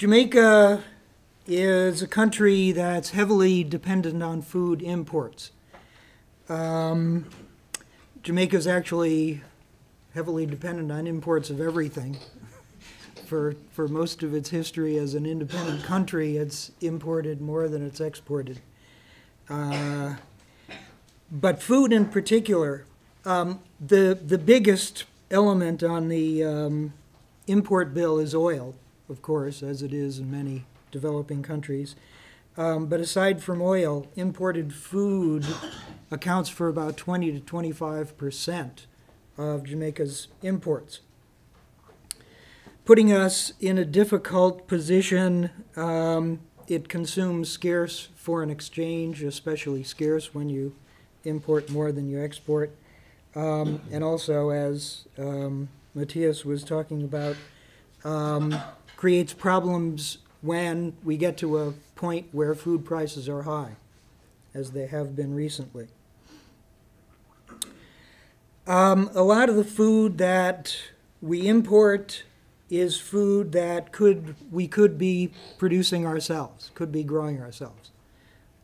Jamaica is a country that's heavily dependent on food imports. Um, Jamaica is actually heavily dependent on imports of everything. For, for most of its history as an independent country, it's imported more than it's exported. Uh, but food in particular, um, the, the biggest element on the um, import bill is oil, of course, as it is in many developing countries. Um, but aside from oil, imported food accounts for about 20 to 25 percent of Jamaica's imports, putting us in a difficult position. Um, it consumes scarce foreign exchange, especially scarce when you import more than you export. Um, and also, as um, Matthias was talking about, um, creates problems when we get to a point where food prices are high, as they have been recently. Um, a lot of the food that we import is food that could we could be producing ourselves, could be growing ourselves.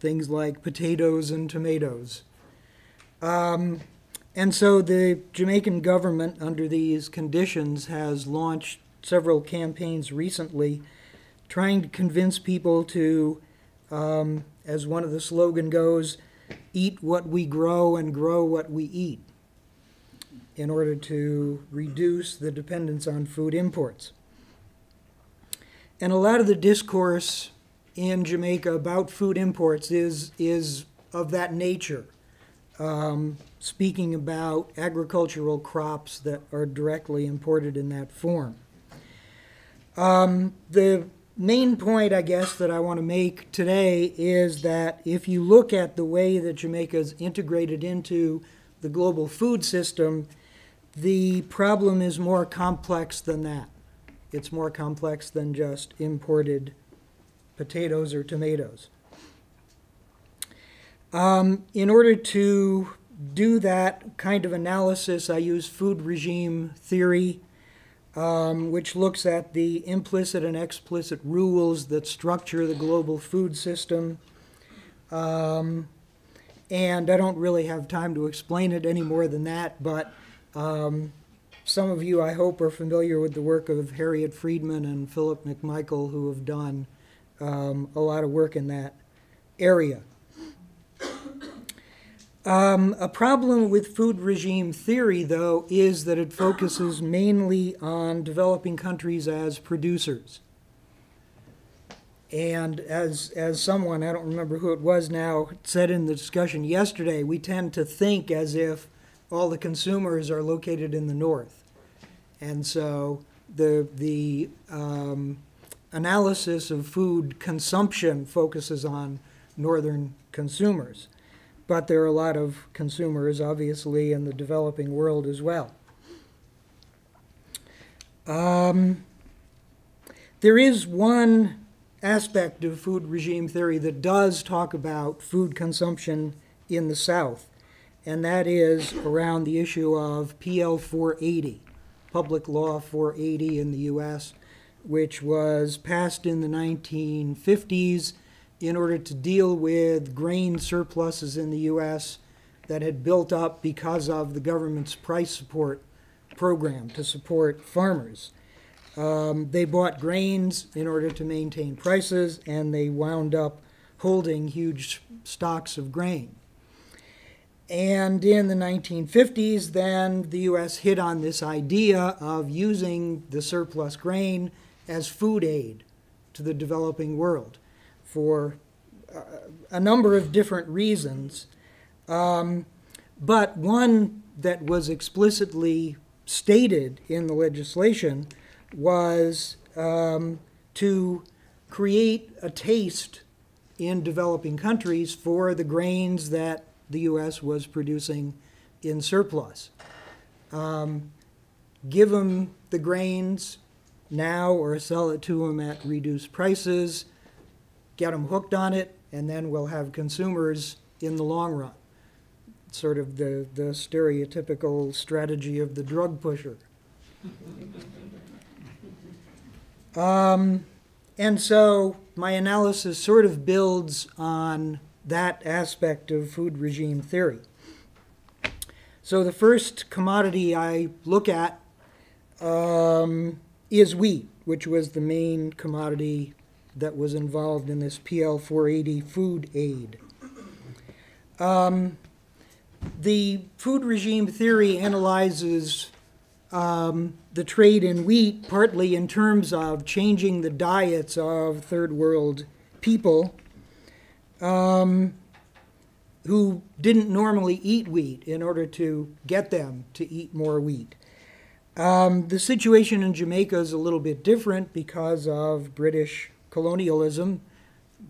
Things like potatoes and tomatoes. Um, and so the Jamaican government, under these conditions, has launched several campaigns recently trying to convince people to, um, as one of the slogan goes, eat what we grow and grow what we eat in order to reduce the dependence on food imports. And a lot of the discourse in Jamaica about food imports is, is of that nature, um, speaking about agricultural crops that are directly imported in that form. Um, the main point, I guess, that I want to make today is that if you look at the way that Jamaica is integrated into the global food system, the problem is more complex than that. It's more complex than just imported potatoes or tomatoes. Um, in order to do that kind of analysis, I use food regime theory um, which looks at the implicit and explicit rules that structure the global food system. Um, and I don't really have time to explain it any more than that, but um, some of you, I hope, are familiar with the work of Harriet Friedmann and Philip McMichael, who have done um, a lot of work in that area. Um, a problem with food regime theory, though, is that it focuses mainly on developing countries as producers. And as, as someone, I don't remember who it was now, said in the discussion yesterday, we tend to think as if all the consumers are located in the north. And so the, the um, analysis of food consumption focuses on northern consumers but there are a lot of consumers, obviously, in the developing world as well. Um, there is one aspect of food regime theory that does talk about food consumption in the South, and that is around the issue of PL 480, Public Law 480 in the U.S., which was passed in the 1950s in order to deal with grain surpluses in the U.S. that had built up because of the government's price support program to support farmers. Um, they bought grains in order to maintain prices, and they wound up holding huge stocks of grain. And in the 1950s, then the U.S. hit on this idea of using the surplus grain as food aid to the developing world for uh, a number of different reasons. Um, but one that was explicitly stated in the legislation was um, to create a taste in developing countries for the grains that the U.S. was producing in surplus. Um, give them the grains now or sell it to them at reduced prices get them hooked on it, and then we'll have consumers in the long run. Sort of the, the stereotypical strategy of the drug pusher. Um, And so my analysis sort of builds on that aspect of food regime theory. So the first commodity I look at um, is wheat, which was the main commodity that was involved in this PL 480 food aid. Um, the food regime theory analyzes um, the trade in wheat partly in terms of changing the diets of third world people um, who didn't normally eat wheat in order to get them to eat more wheat. Um, the situation in Jamaica is a little bit different because of British colonialism.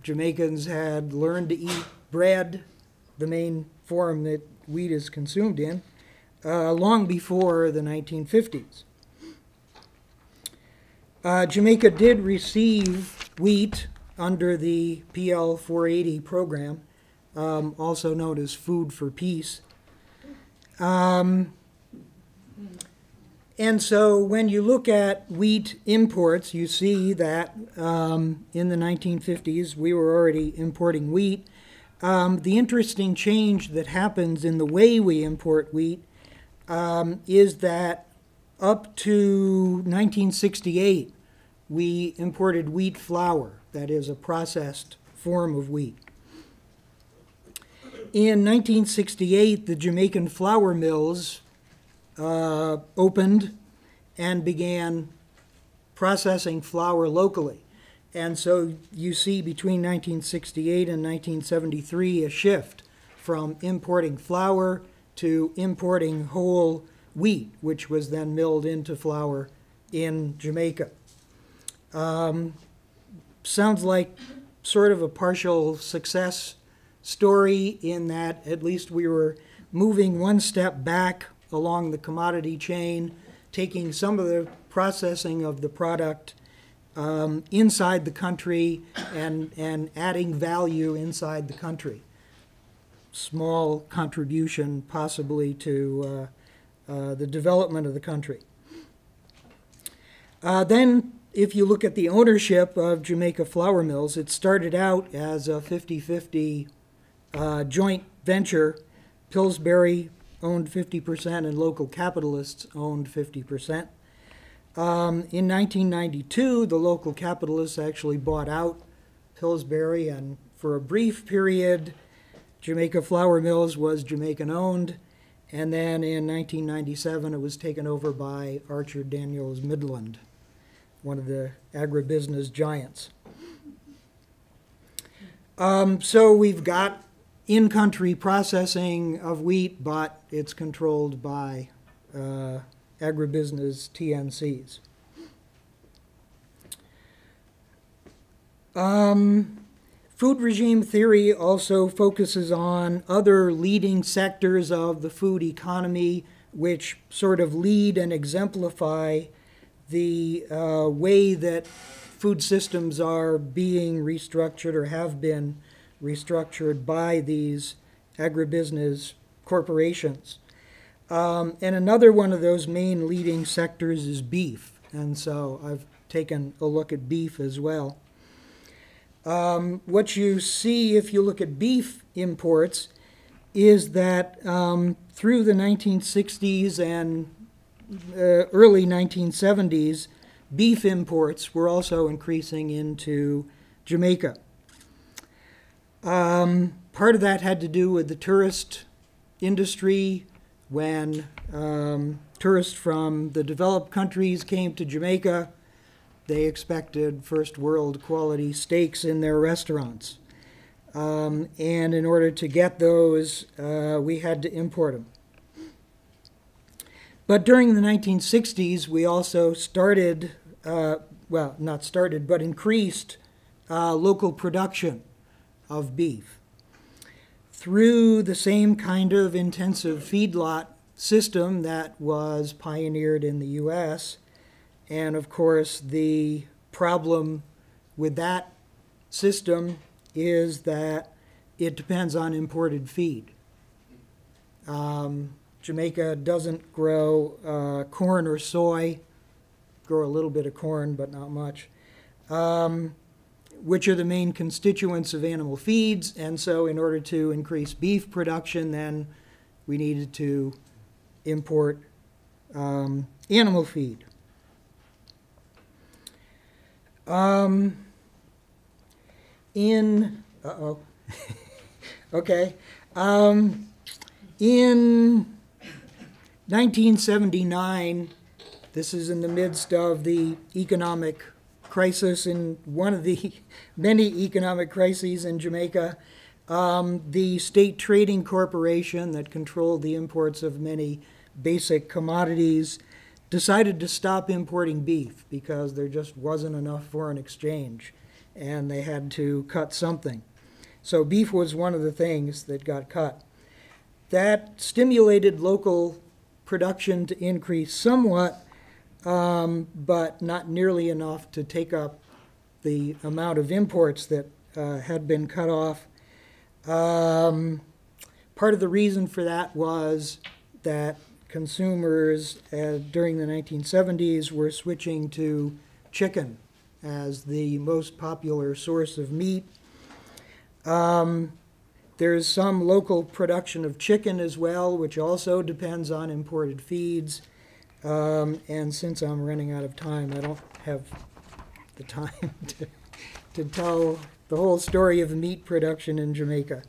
Jamaicans had learned to eat bread, the main form that wheat is consumed in, uh, long before the 1950s. Uh, Jamaica did receive wheat under the PL 480 program, um, also known as Food for Peace. Um, and so when you look at wheat imports, you see that um, in the 1950s we were already importing wheat. Um, the interesting change that happens in the way we import wheat um, is that up to 1968 we imported wheat flour, that is a processed form of wheat. In 1968, the Jamaican flour mills uh, opened and began processing flour locally. And so you see between 1968 and 1973 a shift from importing flour to importing whole wheat, which was then milled into flour in Jamaica. Um, sounds like sort of a partial success story in that at least we were moving one step back along the commodity chain, taking some of the processing of the product um, inside the country and, and adding value inside the country. Small contribution possibly to uh, uh, the development of the country. Uh, then, if you look at the ownership of Jamaica Flour Mills, it started out as a 50 50 uh, joint venture. Pillsbury owned 50% and local capitalists owned 50%. Um, in 1992, the local capitalists actually bought out Pillsbury, and for a brief period, Jamaica Flour Mills was Jamaican owned. And then in 1997, it was taken over by Archer Daniels Midland, one of the agribusiness giants. Um, so we've got in country processing of wheat, but it's controlled by uh, agribusiness TNCs. Um, food regime theory also focuses on other leading sectors of the food economy, which sort of lead and exemplify the uh, way that food systems are being restructured or have been restructured by these agribusiness corporations. Um, and another one of those main leading sectors is beef. And so I've taken a look at beef as well. Um, what you see if you look at beef imports is that um, through the 1960s and uh, early 1970s, beef imports were also increasing into Jamaica. Um, part of that had to do with the tourist industry when um, tourists from the developed countries came to Jamaica, they expected first world quality steaks in their restaurants. Um, and in order to get those, uh, we had to import them. But during the 1960s, we also started, uh, well, not started, but increased uh, local production of beef through the same kind of intensive feedlot system that was pioneered in the US. And of course, the problem with that system is that it depends on imported feed. Um, Jamaica doesn't grow uh, corn or soy, grow a little bit of corn, but not much. um, which are the main constituents of animal feeds. And so, in order to increase beef production, then we needed to import um, animal feed. Um, in, uh-oh, okay. Um, in 1979, this is in the midst of the economic crisis, in one of the many economic crises in Jamaica. Um, the state trading corporation that controlled the imports of many basic commodities decided to stop importing beef because there just wasn't enough foreign exchange and they had to cut something. So beef was one of the things that got cut. That stimulated local production to increase somewhat, um, but not nearly enough to take up the amount of imports that uh, had been cut off. Um, part of the reason for that was that consumers uh, during the 1970s were switching to chicken as the most popular source of meat. Um, there's some local production of chicken as well, which also depends on imported feeds. Um, and since I'm running out of time, I don't have the time to, to tell the whole story of meat production in Jamaica.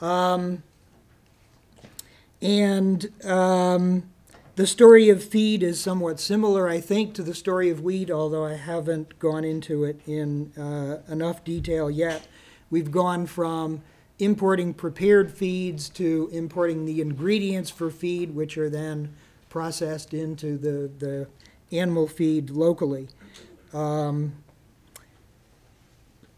Um, and um, the story of feed is somewhat similar, I think, to the story of wheat, although I haven't gone into it in uh, enough detail yet. We've gone from importing prepared feeds to importing the ingredients for feed, which are then processed into the, the animal feed locally. Um,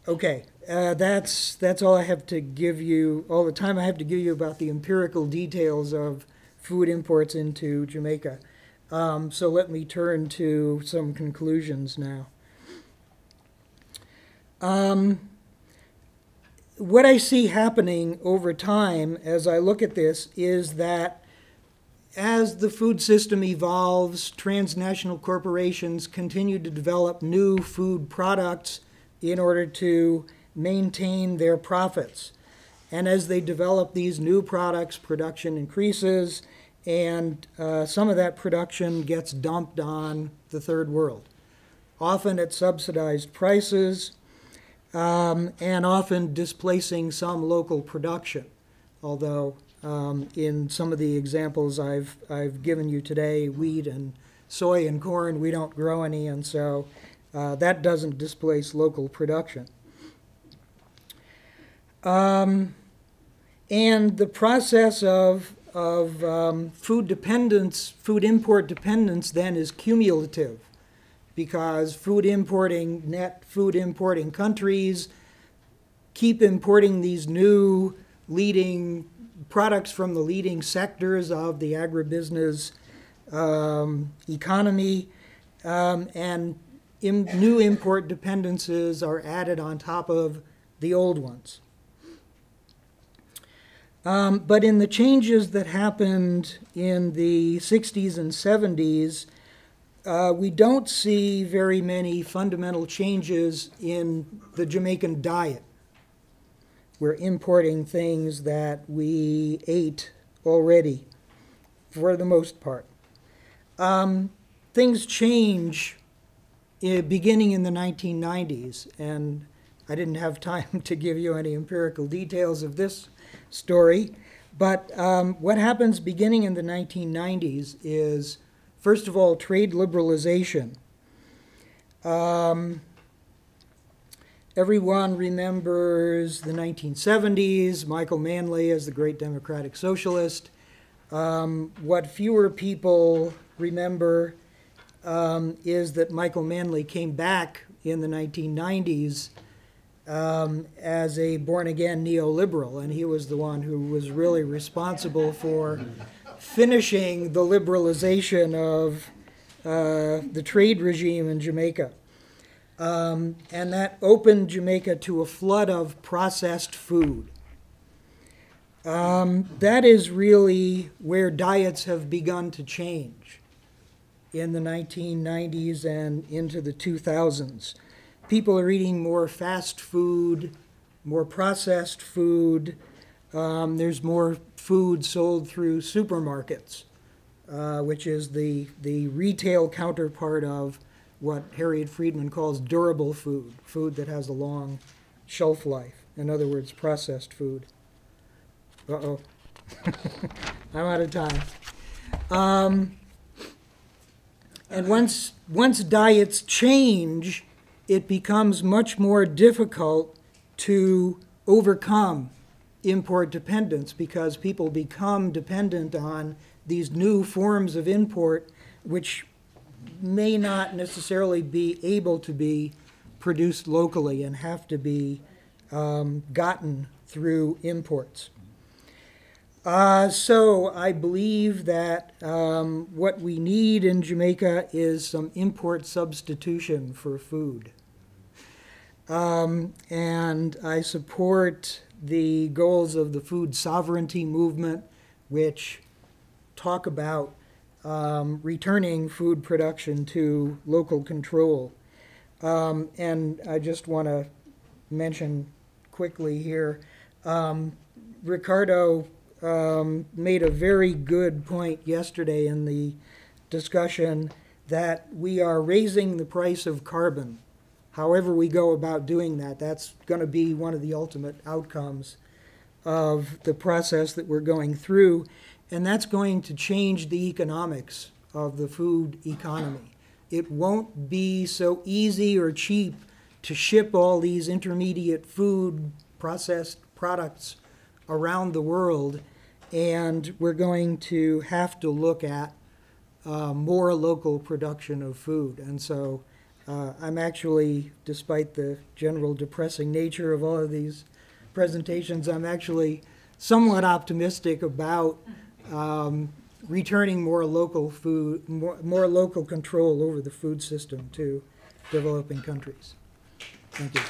okay, uh, that's that's all I have to give you. All the time I have to give you about the empirical details of food imports into Jamaica. Um, so let me turn to some conclusions now. Um, what I see happening over time as I look at this is that as the food system evolves, transnational corporations continue to develop new food products in order to maintain their profits. And as they develop these new products, production increases, and uh, some of that production gets dumped on the third world, often at subsidized prices, um, and often displacing some local production. Although, um, in some of the examples I've, I've given you today, wheat and soy and corn, we don't grow any, and so uh, that doesn't displace local production. Um, and the process of, of um, food dependence, food import dependence, then is cumulative because food importing, net food importing countries keep importing these new leading products from the leading sectors of the agribusiness um, economy, um, and in, new import dependencies are added on top of the old ones. Um, but in the changes that happened in the 60s and 70s, uh, we don't see very many fundamental changes in the Jamaican diet. We're importing things that we ate already, for the most part. Um, things change uh, beginning in the 1990s, and I didn't have time to give you any empirical details of this story. But um, what happens beginning in the 1990s is, first of all, trade liberalization. Um, everyone remembers the 1970s, Michael Manley as the great democratic socialist. Um, what fewer people remember um, is that Michael Manley came back in the 1990s um, as a born again neoliberal, and he was the one who was really responsible for finishing the liberalization of uh, the trade regime in Jamaica. Um, and that opened Jamaica to a flood of processed food. Um, that is really where diets have begun to change in the 1990s and into the 2000s. people are eating more fast food, more processed food. Um, there's more food sold through supermarkets, uh, which is the, the retail counterpart of what Harriet Friedmann calls durable food, food that has a long shelf life. In other words, processed food. Uh-oh. I'm out of time. Um, and once, once diets change, it becomes much more difficult to overcome import dependence because people become dependent on these new forms of import, which may not necessarily be able to be produced locally and have to be um, gotten through imports. Uh, so I believe that um, what we need in Jamaica is some import substitution for food. Um, and I support the goals of the food sovereignty movement, which talk about um, returning food production to local control. Um, and I just want to mention quickly here um, Ricardo um, made a very good point yesterday in the discussion that we are raising the price of carbon. However, we go about doing that, that's going to be one of the ultimate outcomes of the process that we're going through, and that's going to change the economics of the food economy. It won't be so easy or cheap to ship all these intermediate food processed products around the world and we're going to have to look at uh, more local production of food. And so uh, I'm actually, despite the general depressing nature of all of these presentations, I'm actually somewhat optimistic about um, returning more local food, more, more local control over the food system to developing countries. Thank you.